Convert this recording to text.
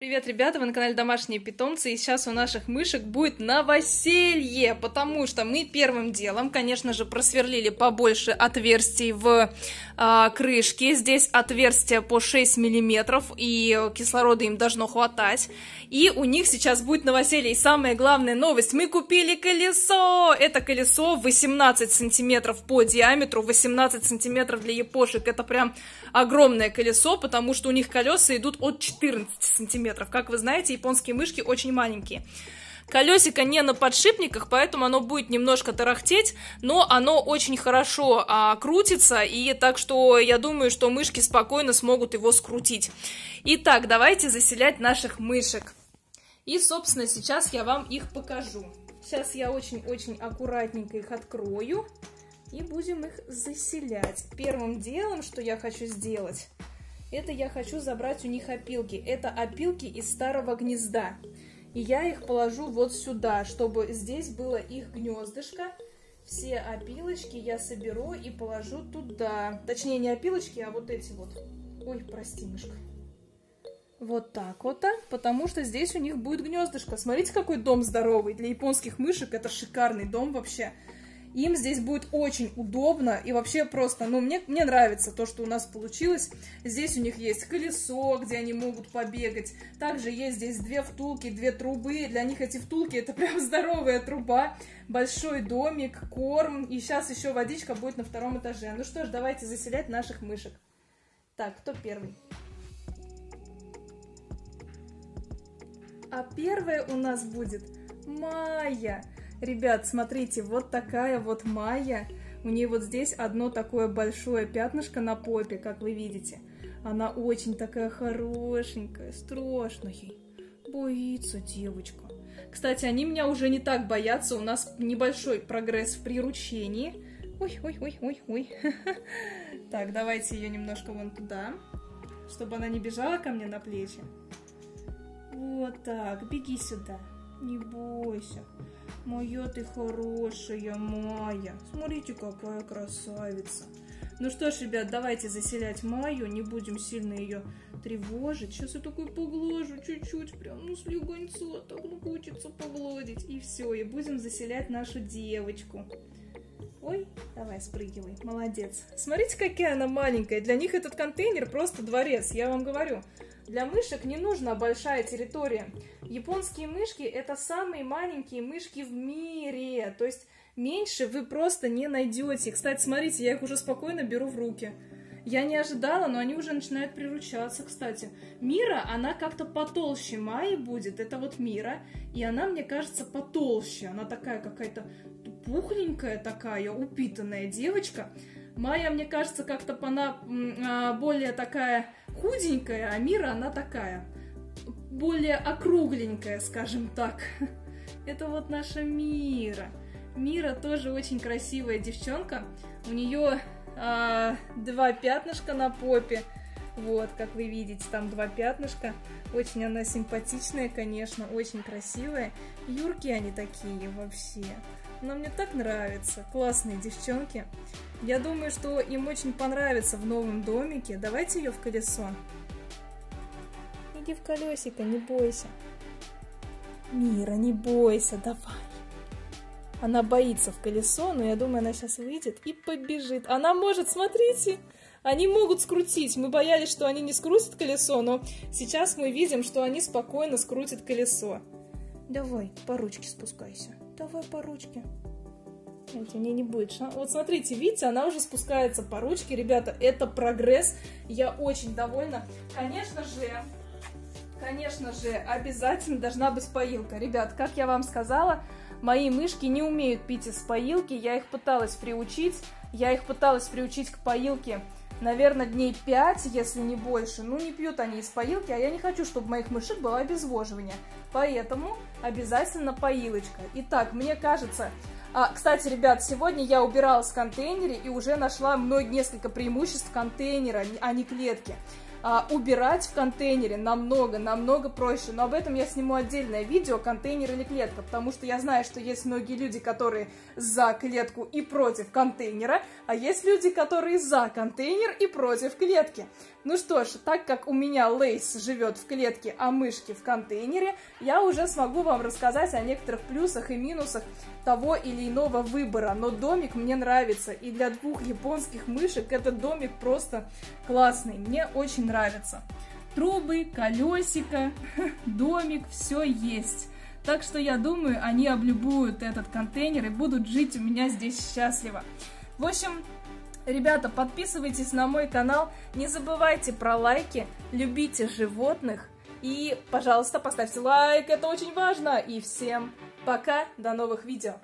Привет, ребята, вы на канале Домашние питомцы, и сейчас у наших мышек будет новоселье, потому что мы первым делом, конечно же, просверлили побольше отверстий в э, крышке, здесь отверстия по 6 миллиметров, и кислорода им должно хватать, и у них сейчас будет новоселье, и самая главная новость, мы купили колесо, это колесо 18 сантиметров по диаметру, 18 сантиметров для япошек, это прям огромное колесо, потому что у них колеса идут от 14 сантиметров, сантиметров. Как вы знаете, японские мышки очень маленькие. Колесико не на подшипниках, поэтому оно будет немножко тарахтеть, но оно очень хорошо а, крутится, и так что я думаю, что мышки спокойно смогут его скрутить. Итак, давайте заселять наших мышек. И, собственно, сейчас я вам их покажу. Сейчас я очень-очень аккуратненько их открою и будем их заселять. Первым делом, что я хочу сделать, это я хочу забрать у них опилки. Это опилки из старого гнезда. И я их положу вот сюда, чтобы здесь было их гнездышко. Все опилочки я соберу и положу туда. Точнее, не опилочки, а вот эти вот. Ой, прости, мышка. Вот так вот, а, потому что здесь у них будет гнездышко. Смотрите, какой дом здоровый. Для японских мышек это шикарный дом вообще им здесь будет очень удобно и вообще просто, ну, мне, мне нравится то, что у нас получилось. Здесь у них есть колесо, где они могут побегать. Также есть здесь две втулки, две трубы. Для них эти втулки это прям здоровая труба. Большой домик, корм. И сейчас еще водичка будет на втором этаже. Ну что ж, давайте заселять наших мышек. Так, кто первый? А первая у нас будет Майя. Ребят, смотрите, вот такая вот Майя. У нее вот здесь одно такое большое пятнышко на попе, как вы видите. Она очень такая хорошенькая, страшная. Боится девочка. Кстати, они меня уже не так боятся. У нас небольшой прогресс в приручении. Ой, ой, ой, ой, ой. Так, давайте ее немножко вон туда, чтобы она не бежала ко мне на плечи. Вот так, беги сюда. Не бойся. Моя ты хорошая, Майя. Смотрите, какая красавица. Ну что ж, ребят, давайте заселять Майю, не будем сильно ее тревожить. Сейчас я такой поглажу чуть-чуть, прям, ну, слегонца, так ну, хочется погладить. И все, и будем заселять нашу девочку. Ой, давай, спрыгивай, молодец. Смотрите, какая она маленькая. Для них этот контейнер просто дворец, я вам говорю. Для мышек не нужна большая территория. Японские мышки это самые маленькие мышки в мире. То есть меньше вы просто не найдете. Кстати, смотрите, я их уже спокойно беру в руки. Я не ожидала, но они уже начинают приручаться, кстати. Мира, она как-то потолще Майи будет. Это вот Мира. И она, мне кажется, потолще. Она такая какая-то пухленькая такая, упитанная девочка. Майя, мне кажется, как-то она а, более такая худенькая, а Мира, она такая более округленькая, скажем так. Это вот наша Мира. Мира тоже очень красивая девчонка. У нее а, два пятнышка на попе. Вот, как вы видите, там два пятнышка. Очень она симпатичная, конечно, очень красивая. Юрки они такие вообще. Но мне так нравится. Классные девчонки. Я думаю, что им очень понравится в новом домике. Давайте ее в колесо. Иди в колесико, не бойся. Мира, не бойся, давай. Она боится в колесо, но я думаю, она сейчас выйдет и побежит. Она может, смотрите, они могут скрутить. Мы боялись, что они не скрутят колесо, но сейчас мы видим, что они спокойно скрутят колесо. Давай, по ручке спускайся. Давай по ручке. Знаете, у нее не будет шанса. Вот смотрите, видите, она уже спускается по ручке. Ребята, это прогресс. Я очень довольна. Конечно же, конечно же, обязательно должна быть поилка. Ребят, как я вам сказала, мои мышки не умеют пить из поилки. Я их пыталась приучить. Я их пыталась приучить к поилке наверное, дней 5, если не больше. Ну, не пьют они из поилки, а я не хочу, чтобы моих мышек было обезвоживание. Поэтому обязательно поилочка. Итак, мне кажется... А, кстати, ребят, сегодня я убиралась в контейнере и уже нашла много, несколько преимуществ контейнера, а не клетки а, убирать в контейнере намного, намного проще. Но об этом я сниму отдельное видео, контейнер или клетка, потому что я знаю, что есть многие люди, которые за клетку и против контейнера, а есть люди, которые за контейнер и против клетки. Ну что ж, так как у меня Лейс живет в клетке, а мышки в контейнере, я уже смогу вам рассказать о некоторых плюсах и минусах того или иного выбора. Но домик мне нравится, и для двух японских мышек этот домик просто классный. Мне очень нравится. Трубы, колесико, домик, все есть. Так что я думаю, они облюбуют этот контейнер и будут жить у меня здесь счастливо. В общем, Ребята, подписывайтесь на мой канал, не забывайте про лайки, любите животных и, пожалуйста, поставьте лайк, это очень важно. И всем пока, до новых видео.